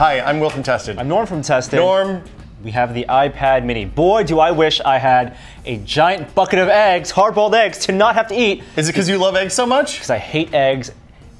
Hi, I'm Will from Tested. I'm Norm from Tested. Norm. We have the iPad mini. Boy, do I wish I had a giant bucket of eggs, hard-boiled eggs, to not have to eat. Is it because you love eggs so much? Because I hate eggs,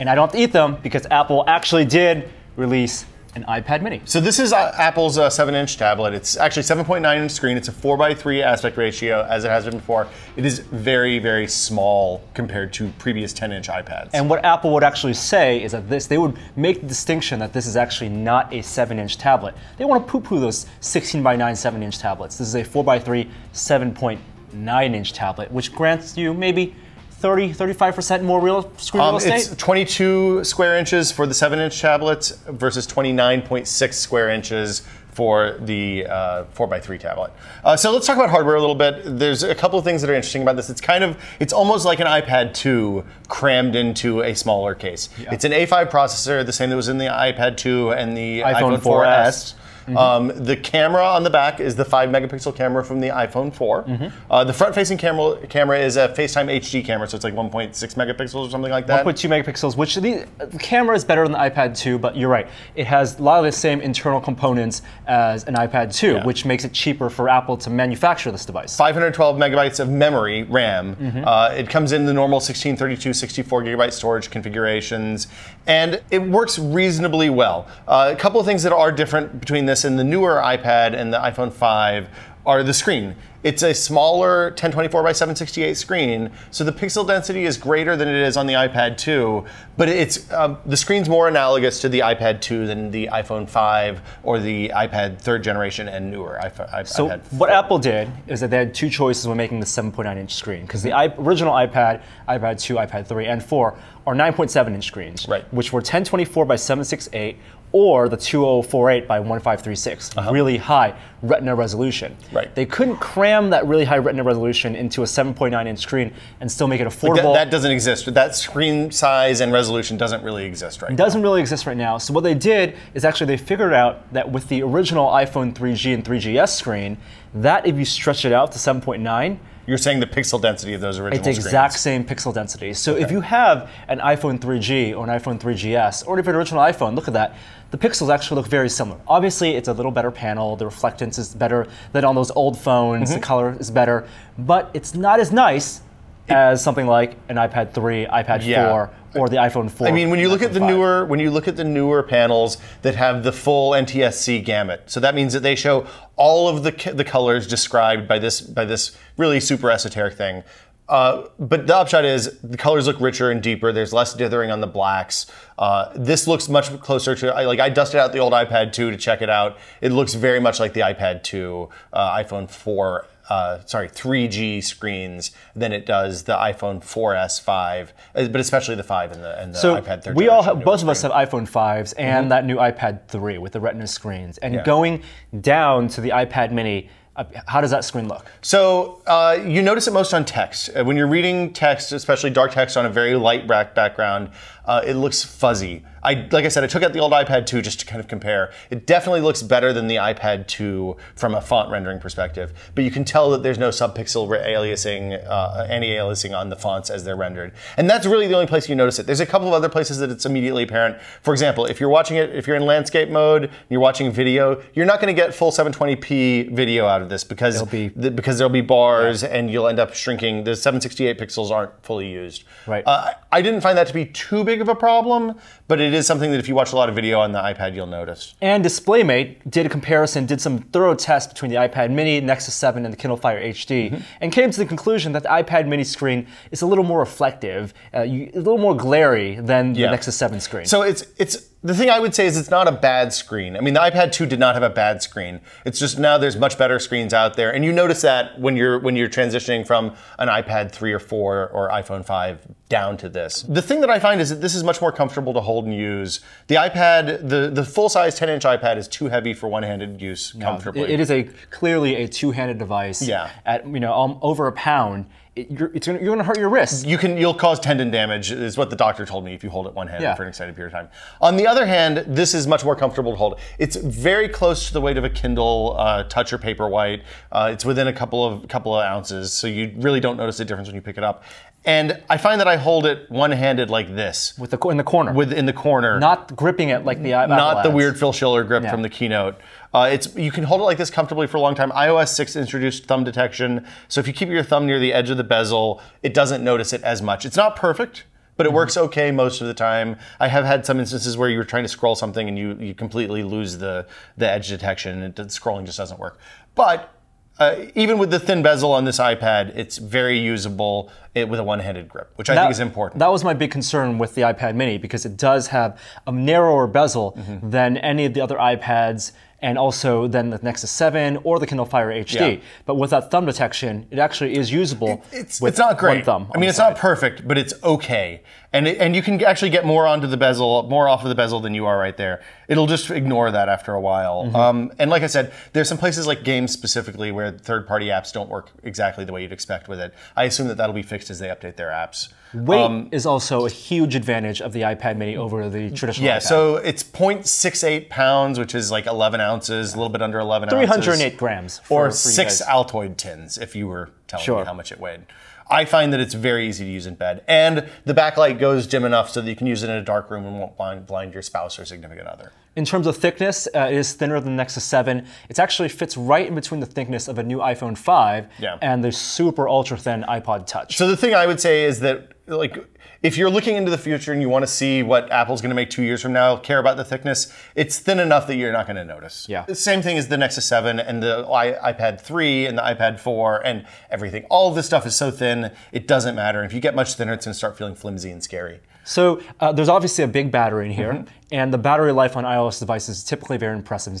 and I don't have to eat them because Apple actually did release an iPad mini. So this is uh, Apple's uh, 7-inch tablet. It's actually 7.9 inch screen. It's a 4x3 aspect ratio, as it has been before. It is very, very small compared to previous 10-inch iPads. And what Apple would actually say is that this, they would make the distinction that this is actually not a 7-inch tablet. They want to poo-poo those 16 by 9 7-inch tablets. This is a 4x3 7.9-inch tablet, which grants you maybe 30, 35% more real screen um, real estate? It's 22 square inches for the 7-inch tablets versus 29.6 square inches for the uh, 4x3 tablet. Uh, so let's talk about hardware a little bit. There's a couple of things that are interesting about this. It's kind of, it's almost like an iPad 2 crammed into a smaller case. Yeah. It's an A5 processor, the same that was in the iPad 2 and the iPhone, iPhone 4S. 4S. Mm -hmm. um, the camera on the back is the five megapixel camera from the iPhone 4. Mm -hmm. uh, the front-facing camera camera is a FaceTime HD camera, so it's like 1.6 megapixels or something like that. 1.2 megapixels, which the, the, camera is better than the iPad 2, but you're right. It has a lot of the same internal components as an iPad 2, yeah. which makes it cheaper for Apple to manufacture this device. 512 megabytes of memory RAM. Mm -hmm. uh, it comes in the normal 16, 32, 64 gigabyte storage configurations, and it works reasonably well. Uh, a couple of things that are different between this and the newer iPad and the iPhone 5 are the screen. It's a smaller 1024 by 768 screen, so the pixel density is greater than it is on the iPad 2, but it's um, the screen's more analogous to the iPad 2 than the iPhone 5 or the iPad third generation and newer iPad. So what Apple did is that they had two choices when making the 7.9 inch screen, because the original iPad, iPad 2, iPad 3, and 4 are 9.7 inch screens, right. which were 1024 by 768 or the 2048 by 1536, uh -huh. really high retina resolution. Right. They couldn't cram that really high retina resolution into a 7.9 inch screen and still make it affordable. That, that, doesn't exist. That screen size and resolution doesn't really exist right it doesn't really exist right now. So what they did is actually they figured out that with the original iPhone 3G and 3GS screen, that if you stretch it out to 7.9, you're saying the pixel density of those original It's the exact same pixel density. So okay. if you have an iPhone 3G or an iPhone 3GS, or even an original iPhone, look at that, the pixels actually look very similar. Obviously, it's a little better panel, the reflectance is better than on those old phones, mm -hmm. the mm-hmm. color is better, but it's not as nice as something like an iPad 3, iPad yeah. 4, or the iPhone 4. I mean, when you look at the 5. newer when you look at the newer panels that have the full NTSC gamut, so that means that they show all of the the colors described by this by this really super esoteric thing. Uh, but the upshot is the colors look richer and deeper. There's less dithering on the blacks. Uh, this looks much closer to like I dusted out the old iPad 2 to check it out. It looks very much like the iPad 2, uh, iPhone 4 uh, sorry, 3G screens than it does the iPhone 4S 5, uh, but especially the 5 and the, and the so iPad 3. We all have, both screen. of us have iPhone 5s and mm-hmm. that new iPad 3 with the Retina screens. And yeah. going down to the iPad Mini, uh, how does that screen look? So uh, you notice it most on text. Uh, when you're reading text, especially dark text on a very light background, uh, it looks fuzzy. I, like I said, I took out the old iPad 2 just to kind of compare. It definitely looks better than the iPad 2 from a font rendering perspective, but you can tell that there's no subpixel aliasing, uh, anti-aliasing on the fonts as they're rendered. And that's really the only place you notice it. There's a couple of other places that it's immediately apparent. For example, if you're watching it, if you're in landscape mode, you're watching video, you're not going to get full 720p video out of this because, be, the, because there'll be bars yeah. and you'll end up shrinking. The 768 pixels aren't fully used. Right. Uh, I didn't find that to be too big of a problem, but it is something that if you watch a lot of video on the iPad, you'll notice. And DisplayMate did a comparison, did some thorough tests between the iPad Mini, Nexus 7, and the Kindle Fire HD, mm-hmm. and came to the conclusion that the iPad Mini screen is a little more reflective, uh, you, a little more glary than yeah. the Nexus 7 screen. So it's it's the thing I would say is it's not a bad screen. I mean, the iPad 2 did not have a bad screen. It's just now there's much better screens out there, and you notice that when you're when you're transitioning from an iPad 3 or 4 or iPhone 5 down to this. The thing that I find is that this is much more comfortable to hold and use. The iPad, the the full size 10 inch iPad is too heavy for one handed use comfortably. No, it is a clearly a two handed device. Yeah. At you know um, over a pound you're, it's gonna, you're gonna hurt your wrist. You can, you'll cause tendon damage, is what the doctor told me if you hold it one hand yeah. for an extended period of time. On the other hand, this is much more comfortable to hold. It's very close to the weight of a Kindle uh, Touch or Paperwhite. Uh, it's within a couple of couple of ounces, so you really don't notice the difference when you pick it up. And I find that I hold it one-handed like this, with the in the corner, with in the corner, not gripping it like the Apple not the ads. weird Phil Schiller grip from the keynote. Uh, it's you can hold it like this comfortably for a long time. iOS 6 introduced thumb detection, so if you keep your thumb near the edge of the bezel, it doesn't notice it as much. It's not perfect, but it works okay most of the time. I have had some instances where you're trying to scroll something and you you completely lose the the edge detection and the scrolling just doesn't work. But uh, even with the thin bezel on this iPad, it's very usable it, with a one-handed grip, which I think is important. That was my big concern with the iPad Mini because it does have a narrower bezel Mm-hmm. than any of the other iPads and also than the Nexus 7 or the Kindle Fire HD. Yeah. But with that thumb detection, it actually is usable. It's, with it's not one great. thumb I mean, it's side. not perfect, but it's okay. And it, and you can actually get more onto the bezel, more off of the bezel than you are right there. It'll just ignore that after a while. Mm-hmm. Um, and like I said, there's some places like games specifically where third-party apps don't work exactly the way you'd expect with it. I assume that that'll be fixed as they update their apps. Weight Um, is also a huge advantage of the iPad Mini over the traditional yeah, iPad. so it's 0.68 pounds, which is like 11 ounces, a little bit under 11 ounces. 308 grams. For, or for six. Altoid tins, if you were telling Sure. me how much it weighed. I find that it's very easy to use in bed, and the backlight goes dim enough so that you can use it in a dark room and won't blind, blind your spouse or significant other. In terms of thickness, uh, it is thinner than the Nexus 7. It actually fits right in between the thickness of a new iPhone 5 Yeah. and the super ultra thin iPod Touch. So the thing I would say is that, like, if you're looking into the future and you want to see what Apple's going to make two years from now, care about the thickness, it's thin enough that you're not going to notice. Yeah. The same thing as the Nexus 7 and the I- iPad 3 and the iPad 4 and everything. All of this stuff is so thin, it doesn't matter. If you get much thinner, it's going to start feeling flimsy and scary. So uh, there's obviously a big battery in here, Mm-hmm. and the battery life on iOS devices is typically very impressive,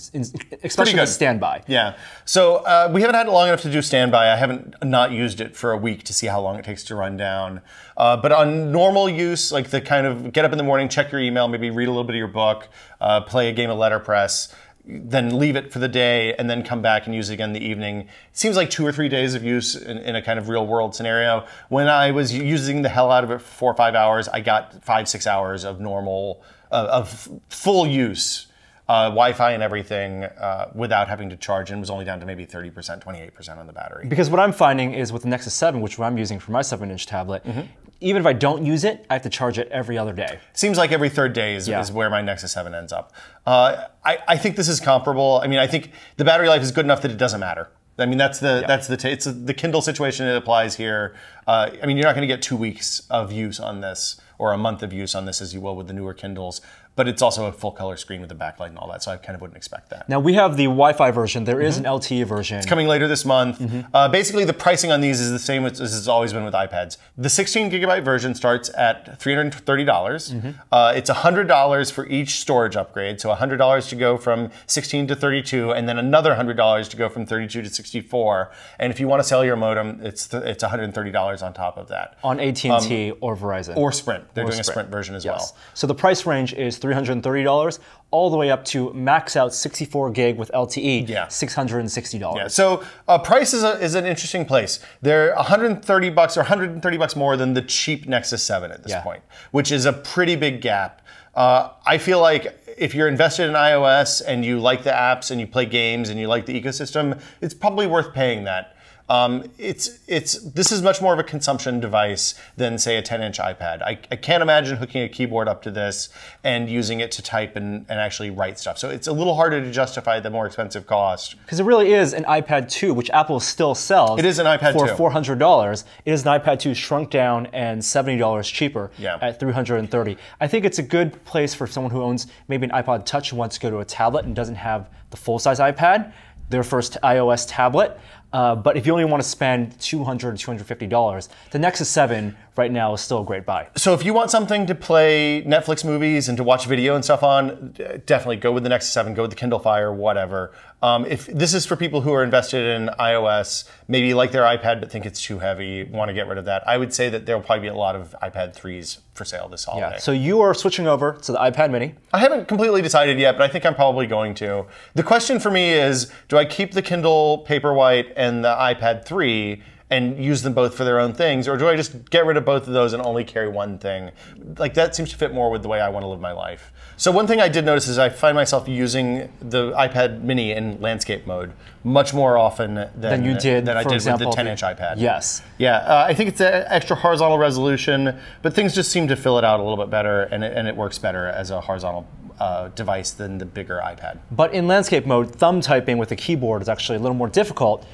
especially with standby. Yeah. So uh, we haven't had it long enough to do standby. I haven't not used it for a week to see how long it takes to run down. Uh, but on normal use, like the kind of get up in the morning, check your email, maybe read a little bit of your book, uh, play a game of letterpress, then leave it for the day, and then come back and use it again in the evening. It seems like two or three days of use in, in a kind of real world scenario. When I was using the hell out of it for four or five hours, I got five, six hours of normal, uh, of full use uh, Wi-Fi and everything uh, without having to charge, and was only down to maybe 30%, 28% on the battery. Because what I'm finding is with the Nexus 7, which I'm using for my 7-inch tablet, Mm-hmm. Even if I don't use it, I have to charge it every other day. Seems like every third day is, Yeah. is where my Nexus 7 ends up. Uh, I, I think this is comparable. I mean, I think the battery life is good enough that it doesn't matter. I mean, that's the that's the it's the Kindle situation that applies here. Uh, I mean, you're not going to get two weeks of use on this or a month of use on this as you will with the newer Kindles. But it's also a full color screen with the backlight and all that, so I kind of wouldn't expect that. Now we have the Wi-Fi version. There is Mm-hmm. an LTE version. It's coming later this month. Mm-hmm. Uh, basically, the pricing on these is the same as it's always been with iPads. The 16 gigabyte version starts at $330. Mm-hmm. Uh, it's $100 for each storage upgrade. So $100 to go from 16 to 32, and then another $100 to go from 32 to 64. And if you want to sell your modem, it's th- it's $130 on top of that. on AT&T or Verizon. Um, Or Sprint. They're doing a Sprint. Sprint version as Yes. well. So the price range is $330 all the way up to max out 64 gig with LTE, Yeah. $660. Yeah, so uh, price is, a, is an interesting place. They're 130 bucks or 130 bucks more than the cheap Nexus 7 at this Yeah. point, which is a pretty big gap. Uh, I feel like if you're invested in iOS and you like the apps and you play games and you like the ecosystem, it's probably worth paying that. Um, it's it's this is much more of a consumption device than say a 10-inch iPad. I, I can't imagine hooking a keyboard up to this and using it to type and, and actually write stuff. So it's a little harder to justify the more expensive cost. Because it really is an iPad 2, which Apple still sells. It is an iPad for 2. $400. It is an iPad 2 shrunk down and $70 cheaper Yeah. at 330 I think it's a good place for someone who owns maybe an iPod Touch and wants to go to a tablet and doesn't have the full-size iPad, their first iOS tablet. Uh, but if you only want to spend 200 to $250, the Nexus 7 right now is still a great buy. So if you want something to play Netflix movies and to watch video and stuff on, definitely go with the Nexus 7, go with the Kindle Fire, whatever. Um, if this is for people who are invested in iOS, maybe like their iPad but think it's too heavy, want to get rid of that, I would say that there will probably be a lot of iPad 3s for sale this holiday. Yeah. So you are switching over to the iPad Mini. I haven't completely decided yet, but I think I'm probably going to. The question for me is do I keep the Kindle Paperwhite and the iPad 3 and use them both for their own things, or do I just get rid of both of those and only carry one thing? Like that seems to fit more with the way I want to live my life. So one thing I did notice is I find myself using the iPad Mini in landscape mode much more often than, Than you did, than I did example, with the 10-inch iPad. Yes. Yeah, uh, I think it's an extra horizontal resolution, but things just seem to fill it out a little bit better, and it, and it works better as a horizontal uh, device than the bigger iPad. But in landscape mode, thumb typing with the keyboard is actually a little more difficult,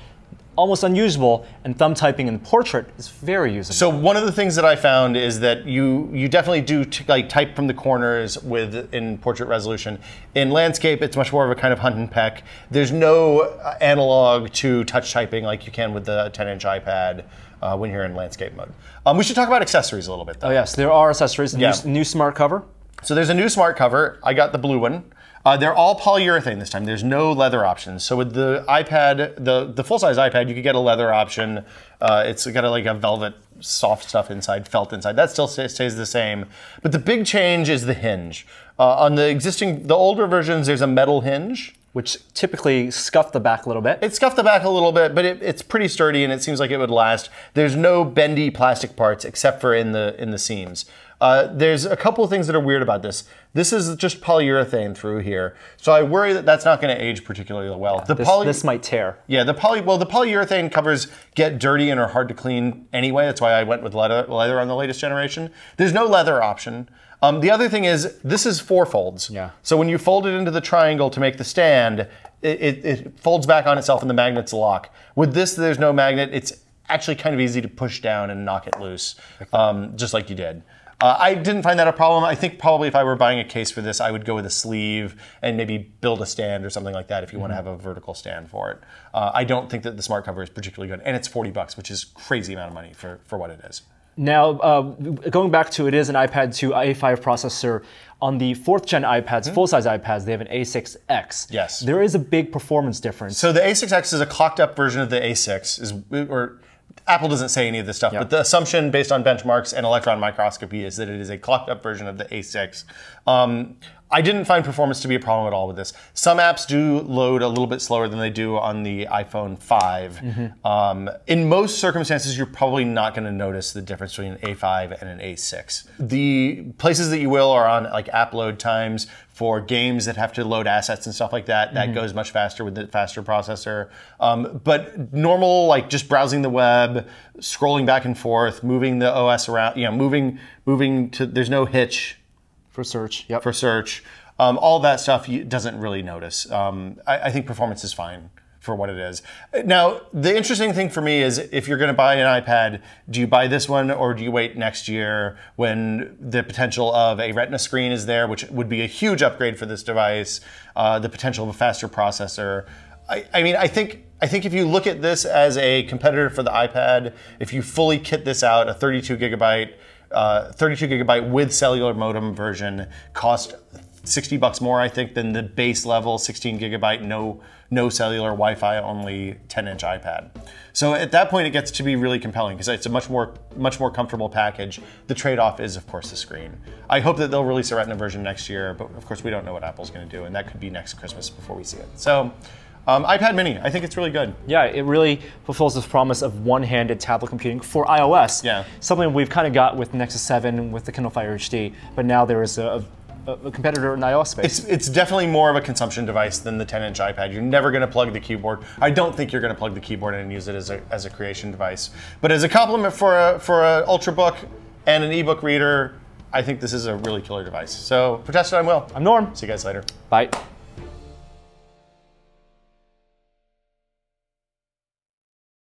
almost unusable, and thumb typing in portrait is very usable. So one of the things that I found is that you you definitely do t- like type from the corners with in portrait resolution. In landscape, it's much more of a kind of hunt and peck. There's no uh, analog to touch typing like you can with the 10-inch iPad. Uh, when you're in landscape mode, um, we should talk about accessories a little bit. Though. oh yes, there are accessories. Yeah. New, new smart cover. So there's a new smart cover. I got the blue one. Uh, they're all polyurethane this time. There's no leather options. So with the iPad, the the full size iPad, you could get a leather option. Uh, it's got a, like a velvet soft stuff inside, felt inside. That still stays, the same. But the big change is the hinge. Uh, on the existing, the older versions, there's a metal hinge. which typically scuff the back a little bit. It scuffed the back a little bit, but it, it's pretty sturdy and it seems like it would last. There's no bendy plastic parts except for in the in the seams. Uh, there's a couple of things that are weird about this. This is just polyurethane through here, so I worry that that's not going to age particularly well. The this, poly, this might tear. yeah, the poly well, the polyurethane covers get dirty and are hard to clean anyway. That's why I went with leather, leather on the latest generation. There's no leather option. Um, the other thing is this is four folds. Yeah. So when you fold it into the triangle to make the stand, it, it, it folds back on itself and the magnets lock. With this, there's no magnet. It's actually kind of easy to push down and knock it loose, um, just like you did. Uh, I didn't find that a problem. I think probably if I were buying a case for this, I would go with a sleeve and maybe build a stand or something like that if you want to have a vertical stand for it. Uh, I don't think that the smart cover is particularly good, and it's 40 bucks, which is crazy amount of money for, for what it is. Now, uh, going back to it is an iPad 2 A5 processor. On the fourth gen iPads, full size iPads, they have an A6X. Hmm? Yes. There is a big performance difference. So the A6X is a clocked up version of the A6. Is or Apple doesn't say any of this stuff, but the assumption based on benchmarks and electron microscopy is that it is a clocked up version of the A6. Um, I didn't find performance to be a problem at all with this. Some apps do load a little bit slower than they do on the iPhone 5. Um, in most circumstances, you're probably not going to notice the difference between an A5 and an A6. The places that you will are on like app load times for games that have to load assets and stuff like that. That goes much faster with the faster processor. Um, but normal, like just browsing the web, scrolling back and forth, moving the OS around, you know, moving, moving to, there's no hitch for search. Yep. for search. Um, all that stuff you, doesn't really notice. Um, I, I think performance is fine for what it is. Now, the interesting thing for me is if you're going to buy an iPad, do you buy this one or do you wait next year when the potential of a Retina screen is there, which would be a huge upgrade for this device, uh, the potential of a faster processor? I, I mean, I think I think if you look at this as a competitor for the iPad, if you fully kit this out, a 32 gigabyte uh, 32 gigabyte with cellular modem version cost 60 bucks more, I think, than the base level 16 gigabyte no no cellular Wi-Fi only 10 inch iPad. So at that point, it gets to be really compelling because it's a much more much more comfortable package. The trade-off is, of course, the screen. I hope that they'll release a Retina version next year, but of course, we don't know what Apple's going to do, and that could be next Christmas before we see it. So. Um, iPad Mini, I think it's really good. Yeah, it really fulfills this promise of one-handed tablet computing for iOS. Yeah. Something we've kind of got with Nexus 7 with the Kindle Fire HD, but now there is a, a, a competitor in iOS space. It's, it's definitely more of a consumption device than the 10 inch iPad. You're never going to plug the keyboard. I don't think you're going to plug the keyboard in and use it as a, as a creation device. But as a complement for a, for an Ultrabook and an ebook reader, I think this is a really killer device. So for Tested, I'm Will. I'm Norm. See you guys later. Bye.